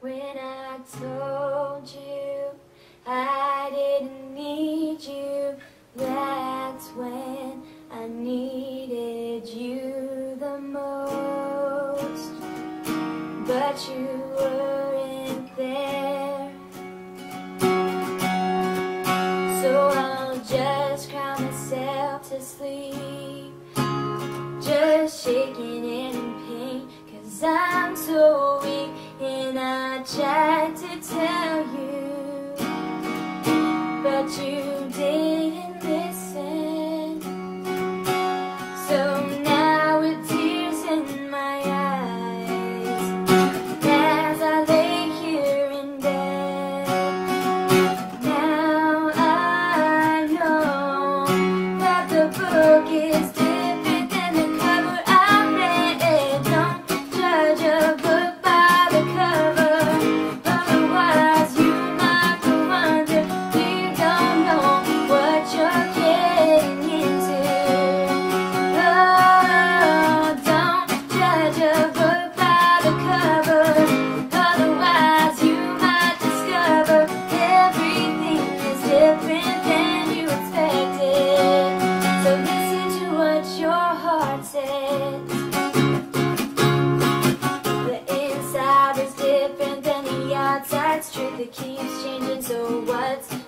When I told you I didn't need you, that's when I needed you the most. But you weren't there. So I'll just cry myself to sleep. Just shaking in pain. Cause I'm so weak and I tried to tell you. But you your heart says. The inside is different than the outside's truth. It keeps changing, so what's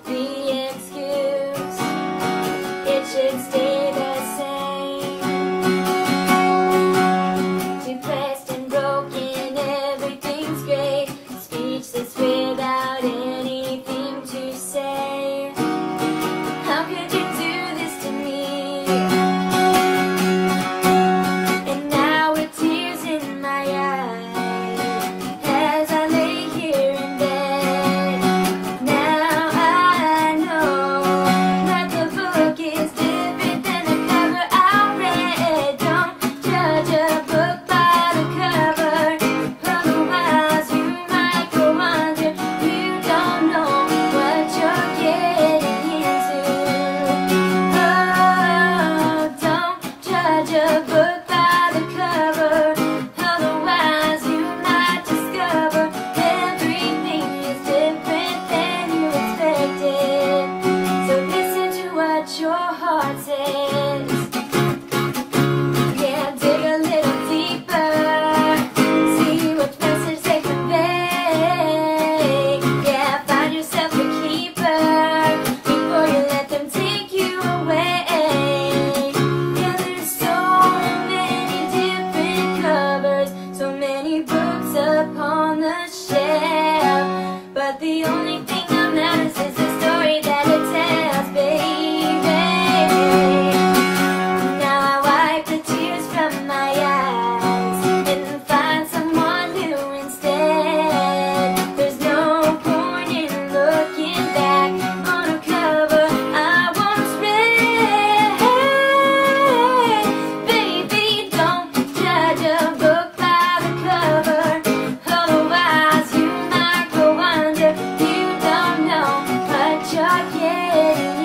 shot.